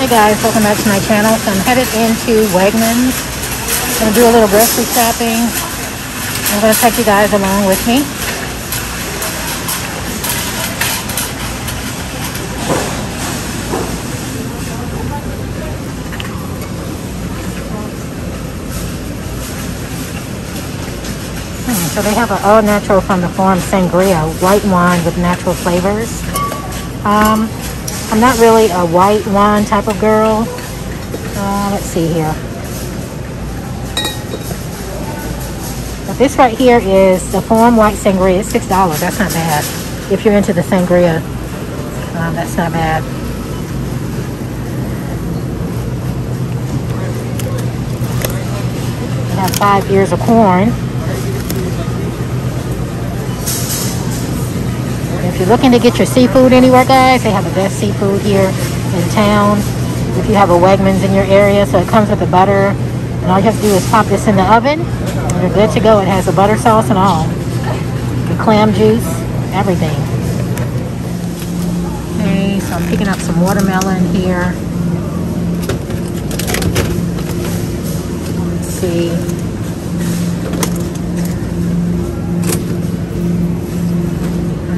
Hey guys, welcome back to my channel. So I'm headed into Wegmans. I'm gonna do a little grocery shopping. I'm gonna take you guys along with me. Hmm, So they have an all natural from the farm sangria, white wine with natural flavors. Um, I'm not really a white wine type of girl. Uh, let's see here. But this right here is the farm white sangria. It's six dollars. That's not bad. If you're into the sangria, um, that's not bad. They have five ears of corn. You're looking to get your seafood anywhere, guys, they have the best seafood here in town. If you have a Wegmans in your area, so it comes with the butter. And all you have to do is pop this in the oven. And you're good to go. It has the butter sauce and all. The clam juice, everything. Okay, so I'm picking up some watermelon here. Let's see.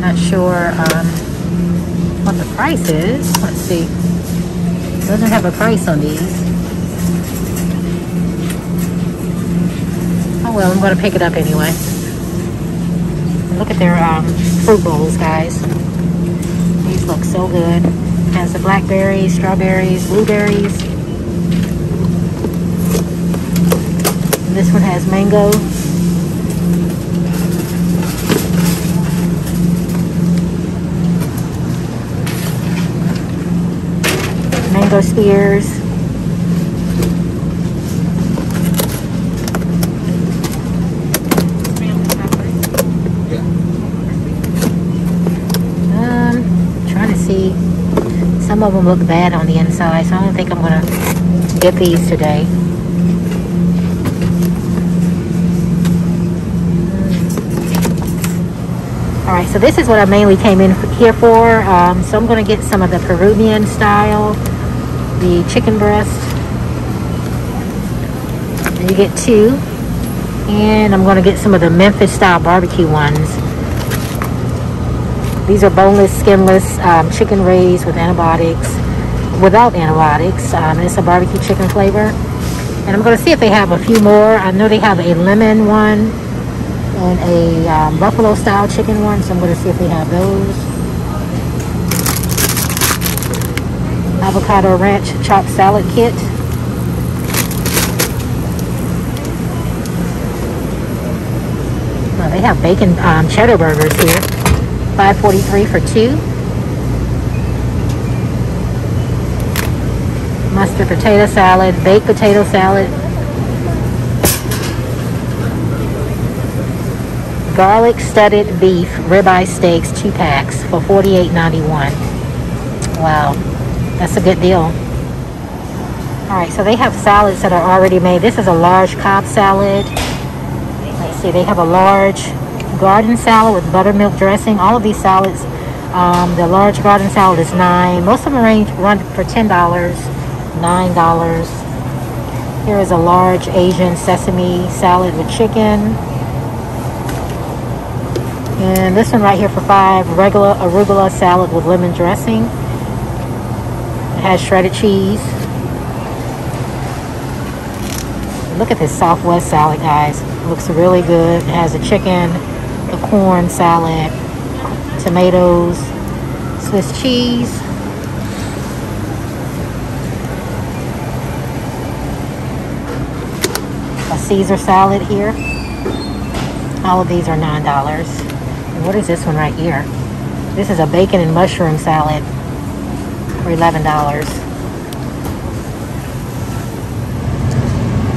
Not sure um, what the price is. Let's see. It doesn't have a price on these. Oh well, I'm going to pick it up anyway. Look at their um, fruit bowls, guys. These look so good. Has the blackberries, strawberries, blueberries. And this one has mango. Mango spears. Um, trying to see. Some of them look bad on the inside, so I don't think I'm gonna get these today. All right, so this is what I mainly came in here for. Um, so I'm going to get some of the Peruvian style, the chicken breast. You get two. And I'm going to get some of the Memphis style barbecue ones. These are boneless, skinless um, chicken raised with antibiotics, without antibiotics. Um, it's a barbecue chicken flavor. And I'm going to see if they have a few more. I know they have a lemon one and a um, buffalo style chicken one. So I'm going to see if they have those. Avocado ranch chopped salad kit. Oh, they have bacon um, cheddar burgers here. 5.43 for two. Mustard potato salad, baked potato salad, garlic studded beef ribeye steaks two packs for $48.91 wow that's a good deal. All right so they have salads that are already made. This is a large cobb salad. Let's see they have a large garden salad with buttermilk dressing. All of these salads um, the large garden salad is nine. Most of them range run for ten dollars nine dollars. Here is a large asian sesame salad with chicken. And this one right here for five, regular arugula salad with lemon dressing. Has shredded cheese. Look at this Southwest salad, guys. It looks really good. It has the chicken, the corn salad, tomatoes, Swiss cheese. A Caesar salad here. All of these are $9. What is this one right here? This is a bacon and mushroom salad $11.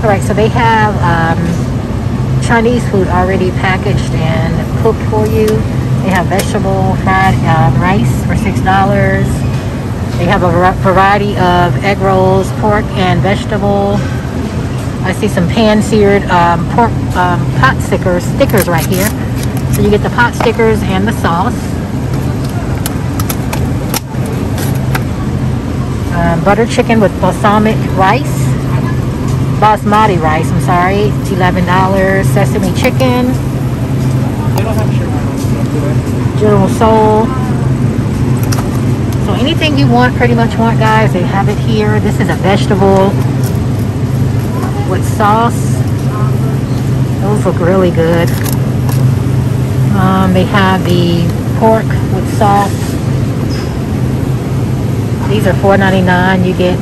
All right, so they have um, Chinese food already packaged and cooked for you. They have vegetable fried um, rice for $6. They have a variety of egg rolls, pork and vegetable. I see some pan-seared um, pork um, pot stickers, stickers right here. So you get the pot stickers and the sauce. Um, butter chicken with balsamic rice. Basmati rice, I'm sorry. $11. Sesame chicken. General Tso. So anything you want, pretty much want, guys, they have it here. This is a vegetable with sauce. Those look really good. Um, they have the pork with sauce. These are $4.99. You get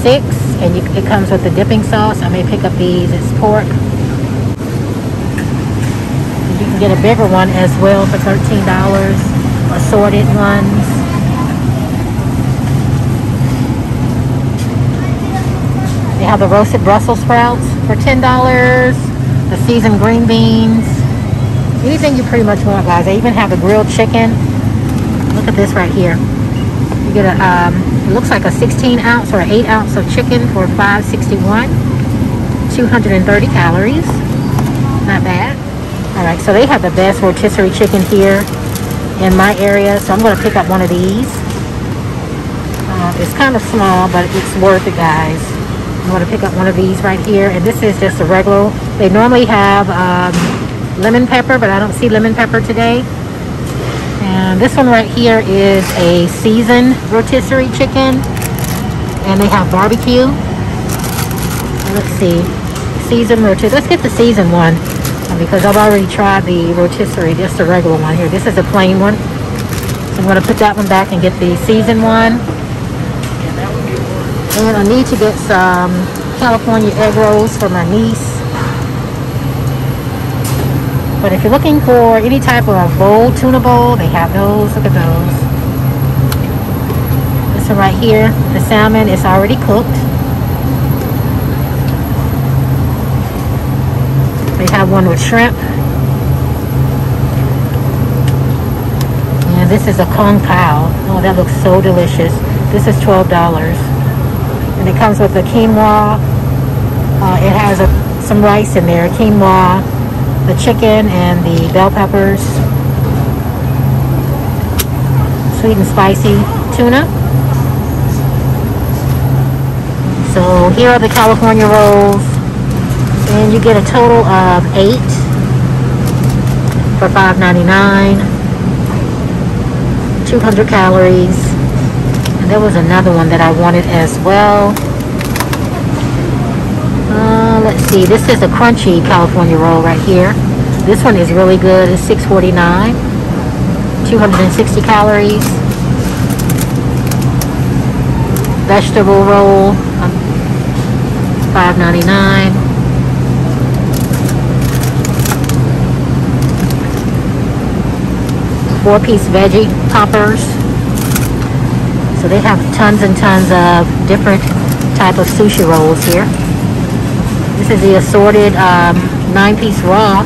six, and you, it comes with the dipping sauce. I may pick up these. It's pork. You can get a bigger one as well for $13. Assorted ones. They have the roasted Brussels sprouts for $10. The seasoned green beans anything you pretty much want, guys. I even have a grilled chicken. Look at this right here. You get a, um, it looks like a 16 ounce or an 8 ounce of chicken for 561 230 calories. Not bad. All right, so they have the best rotisserie chicken here in my area, so I'm going to pick up one of these. Uh, it's kind of small, but it's worth it, guys. I'm going to pick up one of these right here, and this is just a regular. They normally have um, lemon pepper, but I don't see lemon pepper today. And this one right here is a seasoned rotisserie chicken. And they have barbecue. Let's see. Seasoned rotisserie. Let's get the seasoned one. Because I've already tried the rotisserie, just the regular one here. This is a plain one. So I'm going to put that one back and get the seasoned one. And I need to get some California egg rolls for my niece. But if you're looking for any type of a bowl, tuna bowl, they have those. Look at those. This one right here, the salmon is already cooked. They have one with shrimp. And this is a kung pao. Oh, that looks so delicious. This is $12. And it comes with the quinoa. Uh, it has a, some rice in there, quinoa, the chicken and the bell peppers, sweet and spicy tuna. So here are the California rolls, and you get a total of eight for $5.99, 200 calories, and there was another one that I wanted as well let's see. This is a crunchy California roll right here. This one is really good. It's $6.49. 260 calories. Vegetable roll. Um, $5.99. Four-piece veggie poppers. So they have tons and tons of different type of sushi rolls here. This is the assorted um, nine-piece raw.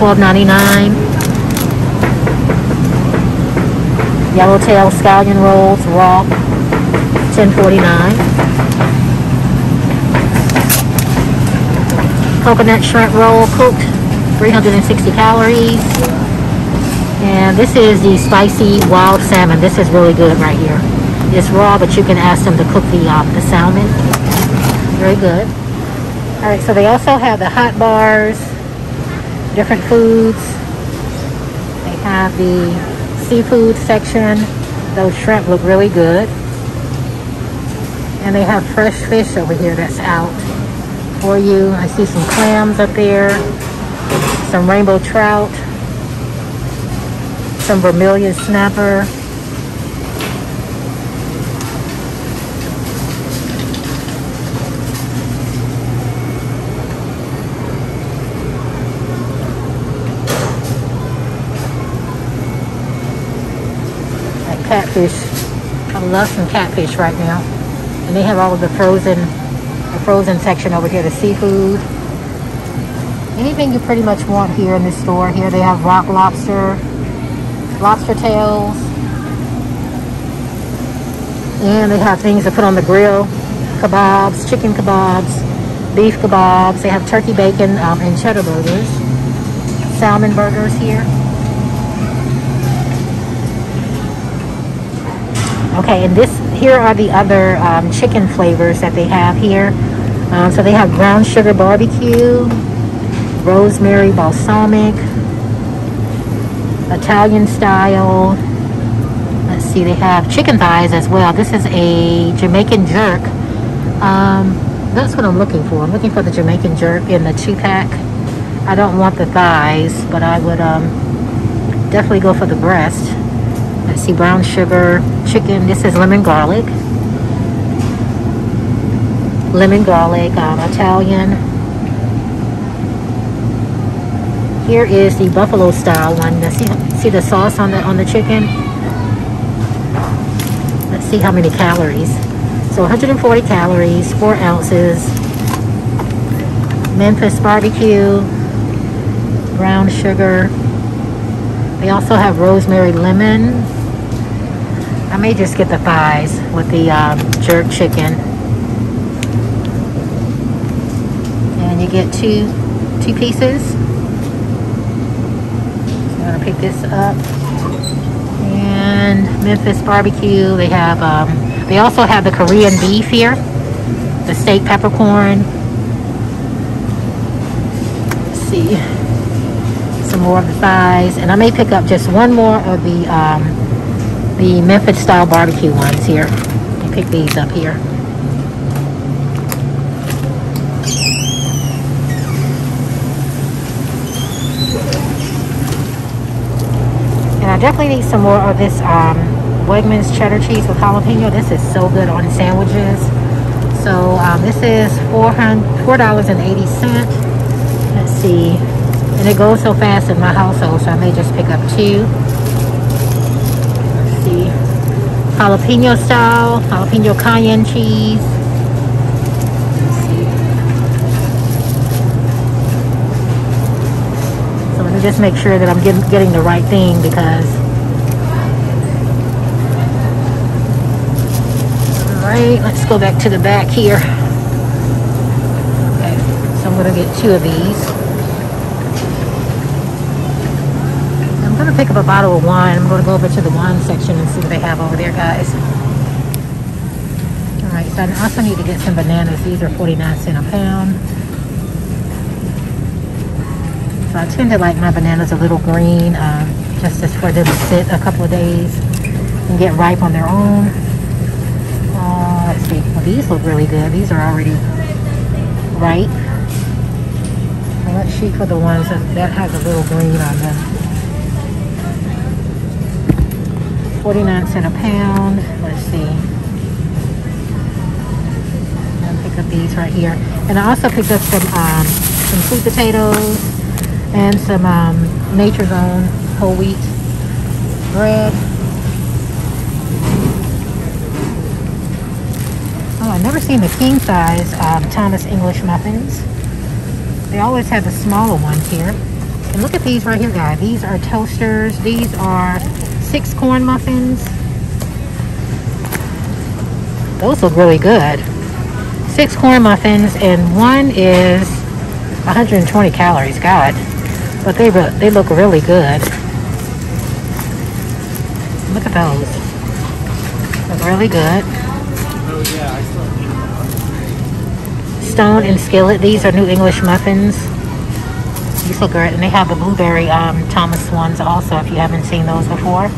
$12.99. Yellowtail scallion rolls raw. $10.49. Coconut shrimp roll cooked. 360 calories. And this is the spicy wild salmon. This is really good right here. It's raw, but you can ask them to cook the, um, the salmon. Very good. All right, so they also have the hot bars, different foods. They have the seafood section. Those shrimp look really good. And they have fresh fish over here that's out for you. I see some clams up there, some rainbow trout, some vermilion snapper, catfish. I love some catfish right now. And they have all of the frozen, the frozen section over here, the seafood. Anything you pretty much want here in this store. Here they have rock lobster, lobster tails. And they have things to put on the grill. Kebabs, chicken kebabs, beef kebabs. They have turkey bacon um, and cheddar burgers. Salmon burgers here. Okay, and this here are the other um, chicken flavors that they have here. Um, so they have brown sugar barbecue, rosemary balsamic, Italian style. Let's see, they have chicken thighs as well. This is a Jamaican jerk. Um, that's what I'm looking for. I'm looking for the Jamaican jerk in the two pack. I don't want the thighs, but I would um, definitely go for the breast. Let's see, brown sugar, chicken. This is lemon garlic. Lemon garlic, um, Italian. Here is the buffalo style one. Let's see, see the sauce on the on the chicken. Let's see how many calories. So 140 calories, four ounces. Memphis barbecue, brown sugar. They also have rosemary lemon. I may just get the thighs with the um, jerk chicken. And you get two two pieces. So I'm gonna pick this up. And Memphis barbecue. They have um, they also have the Korean beef here. The steak peppercorn. Let's see some more of the thighs and I may pick up just one more of the um, the Memphis style barbecue ones here. And pick these up here. And I definitely need some more of this um, Wegmans cheddar cheese with jalapeno. This is so good on sandwiches. So um, this is $4.80 let's see. And it goes so fast in my household, so I may just pick up two. Let's see. Jalapeno style, jalapeno cayenne cheese. So let me just make sure that I'm getting, getting the right thing because Alright, let's go back to the back here. Okay, so I'm gonna get two of these. I'm gonna pick up a bottle of wine. I'm gonna go over to the wine section and see what they have over there, guys. All right, so I also need to get some bananas. These are 49 cents a pound. So I tend to like my bananas a little green, um, just as for them to sit a couple of days and get ripe on their own. Uh, let's see. Well, these look really good. These are already ripe. Let's see for the ones that, that has a little green on them. 49 cent a pound. Let's see. I'll pick up these right here. And I also picked up some um, some sweet potatoes and some um, Nature's Own whole wheat bread. Oh, I've never seen the king size um, Thomas English muffins. They always have the smaller ones here. And look at these right here, guys. These are toasters. These are six corn muffins. Those look really good. Six corn muffins and one is 120 calories. God, but they they look really good. Look at those. Look really good. Stone and skillet. These are New English muffins. Look great. And they have the blueberry um, Thomas ones also if you haven't seen those before.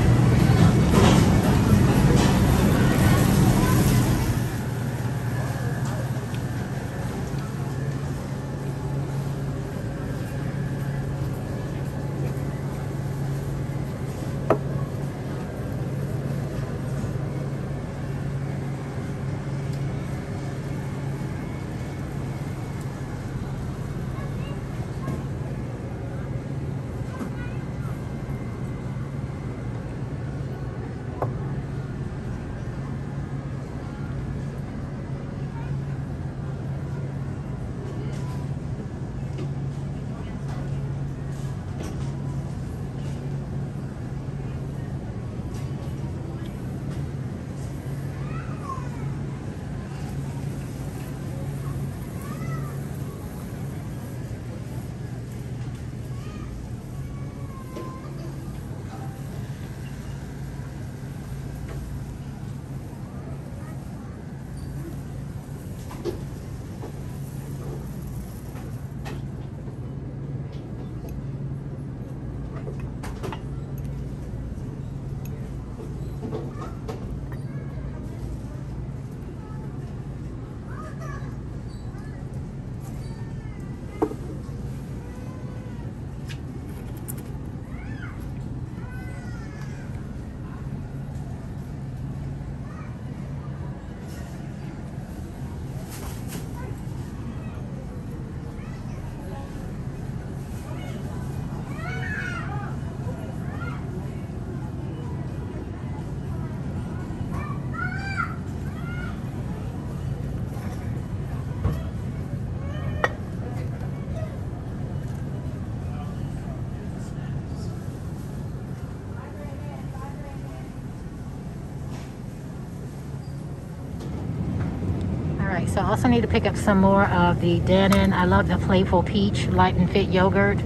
So I also need to pick up some more of the Dannon. I love the Playful Peach Light and Fit Yogurt.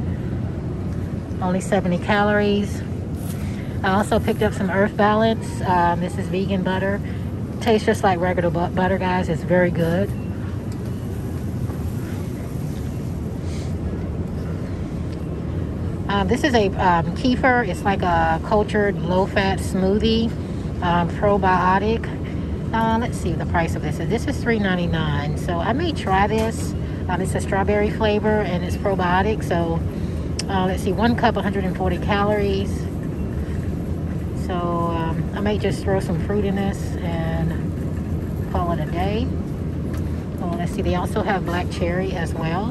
Only 70 calories. I also picked up some Earth Balance. Um, this is vegan butter. Tastes just like regular butter, guys. It's very good. Um, this is a um, kefir. It's like a cultured low-fat smoothie, um, probiotic. Uh, let's see the price of this is. This is $3.99. So I may try this. Um, it's a strawberry flavor and it's probiotic. So uh, let's see, one cup, 140 calories. So um, I may just throw some fruit in this and call it a day. Oh, let's see, they also have black cherry as well.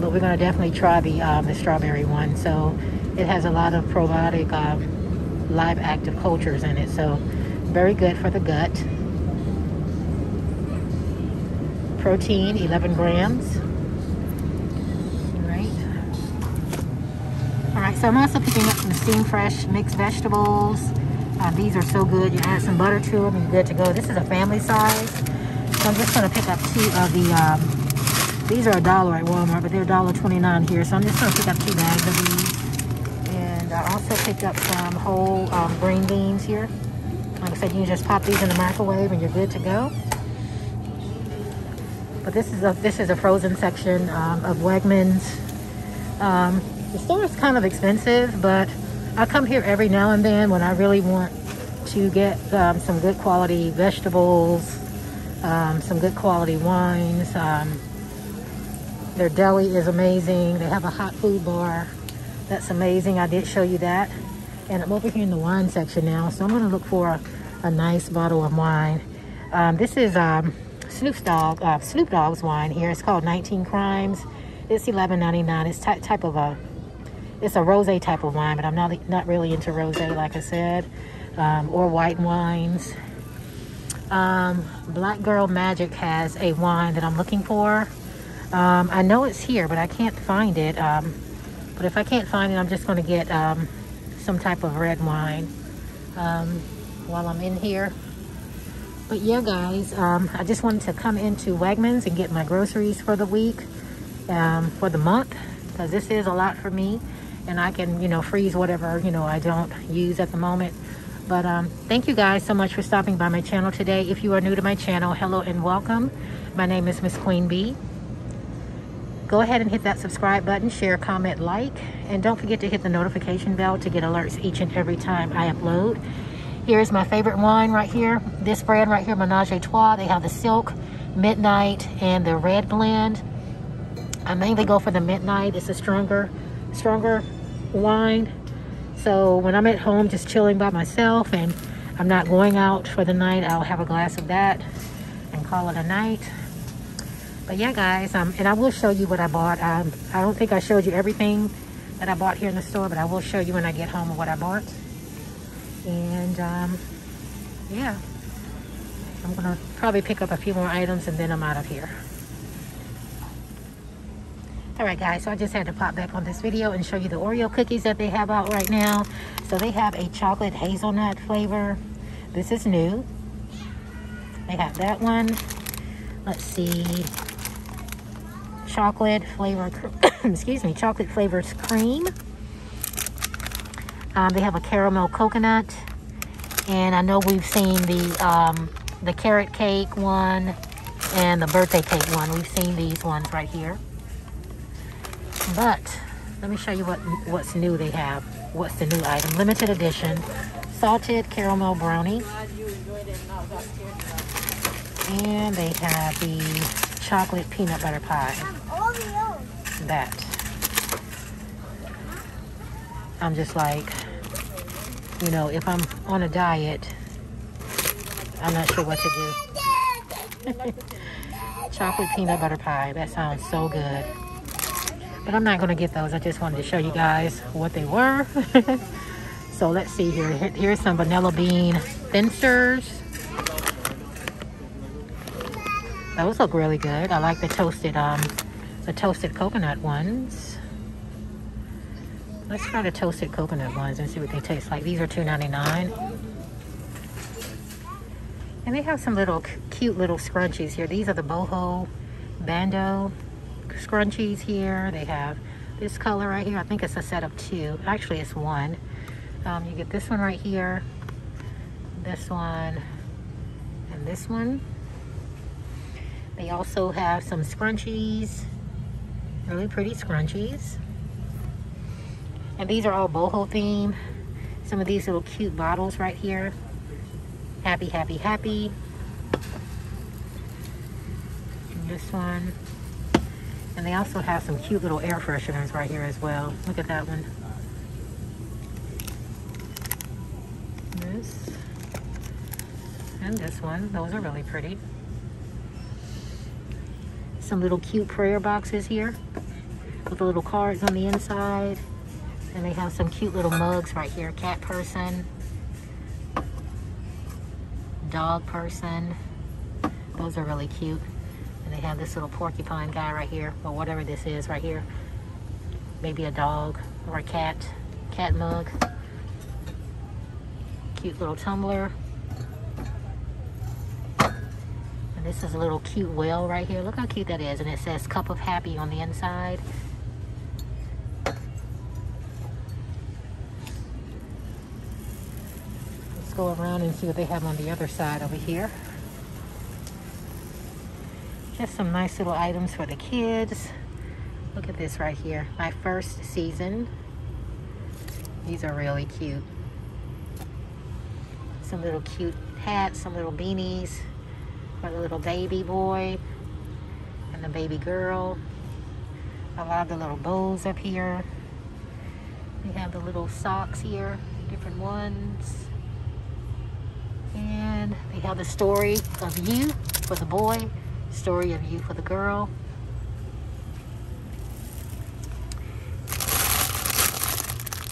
But we're going to definitely try the, um, the strawberry one. So it has a lot of probiotic um, live active cultures in it. So very good for the gut. Protein, 11 grams. All right. So I'm also picking up some Steam Fresh mixed vegetables. Uh, these are so good. You add some butter to them, you're good to go. This is a family size. So I'm just going to pick up two of the, um, these are a dollar at Walmart, but they're $1.29 here. So I'm just going to pick up two bags of these. I also picked up some whole um, green beans here. Like I said, you just pop these in the microwave and you're good to go. But this is a this is a frozen section um, of Wegmans. Um, the store is kind of expensive, but I come here every now and then when I really want to get um, some good quality vegetables, um, some good quality wines. Um, their deli is amazing. They have a hot food bar. That's amazing. I did show you that. And I'm over here in the wine section now. So I'm going to look for a, a, nice bottle of wine. Um, this is um, Snoop, Dogg, uh, Snoop Dogg's wine here. It's called 19 Crimes. It's $11.99. It's type of a, it's a rosé type of wine, but I'm not, not really into rosé, like I said, um, or white wines. Um, Black Girl Magic has a wine that I'm looking for. Um, I know it's here, but I can't find it. Um, but if I can't find it, I'm just going to get um, some type of red wine um, while I'm in here. But yeah, guys, um, I just wanted to come into Wegmans and get my groceries for the week, um, for the month, because this is a lot for me. And I can, you know, freeze whatever, you know, I don't use at the moment. But um, thank you guys so much for stopping by my channel today. If you are new to my channel, hello and welcome. My name is Miss Queen Bee go ahead and hit that subscribe button, share, comment, like, and don't forget to hit the notification bell to get alerts each and every time I upload. Here's my favorite wine right here. This brand right here, Menage a Trois. They have the Silk, Midnight, and the Red Blend. I mainly go for the Midnight. It's a stronger, stronger wine. So when I'm at home just chilling by myself and I'm not going out for the night, I'll have a glass of that and call it a night but yeah guys um and i will show you what i bought. Um i don't think i showed you everything that i bought here in the store but i will show you when i get home what i bought. And um yeah. I'm gonna probably pick up a few more items and then i'm out of here. All right guys so i just had to pop back on this video and show you the oreo cookies that they have out right now. So they have a chocolate hazelnut flavor. This is new. They have that one. Let's see chocolate flavor, excuse me, chocolate flavored cream. Um, they have a caramel coconut. And I know we've seen the, um, the carrot cake one and the birthday cake one. We've seen these ones right here. But let me show you what what's new they have. what's the new item. Limited edition. Salted caramel brownie. And they have the chocolate peanut butter pie. That. I'm just like, you know, if I'm on a diet, I'm not sure what to do. chocolate peanut butter pie. That sounds so good. But I'm not going to get those. I just wanted to show you guys what they were. so let's see here. Here's some vanilla bean thinsters. Those look really good. I like the toasted, um, the toasted coconut ones. Let's try the toasted coconut ones and see what they taste like. These are $2.99. And they have some little cute little scrunchies here. These are the boho bando scrunchies here. They have this color right here. I think it's a set of two. Actually, it's one. Um, you get this one right here, this one, and this one. They also have some scrunchies, really pretty scrunchies. And these are all boho theme. Some of these little cute bottles right here. Happy, happy, happy. And this one. And they also have some cute little air fresheners right here as well. Look at that one. This. And this one. Those are really pretty. Some little cute prayer boxes here with the little cards on the inside. And they have some cute little mugs right here. Cat person, dog person. Those are really cute. And they have this little porcupine guy right here, or whatever this is right here. Maybe a dog or a cat, cat mug. Cute little tumbler. And this is a little cute whale right here. Look how cute that is. And it says cup of happy on the inside. Let's go around and see what they have on the other side over here. Just some nice little items for the kids. Look at this right here. My first season. These are really cute. Some little cute hats, some little beanies for the little baby boy and the baby girl. A lot of the little bows up here. We have the little socks here, different ones. And they have the story of you for the boy story of you for the girl.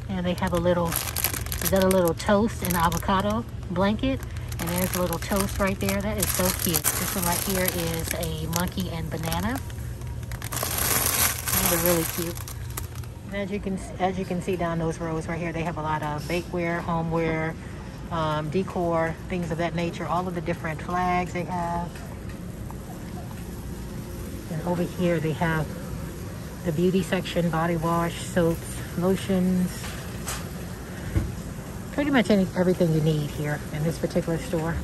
And they have a little, is that a little toast and avocado blanket? And there's a little toast right there. That is so cute. This one right here is a monkey and banana. These are really cute. As you can as you can see down those rows right here, they have a lot of bakeware, homeware, um, decor, things of that nature. All of the different flags they have And over here they have the beauty section, body wash, soaps, lotions, pretty much any, everything you need here in this particular store.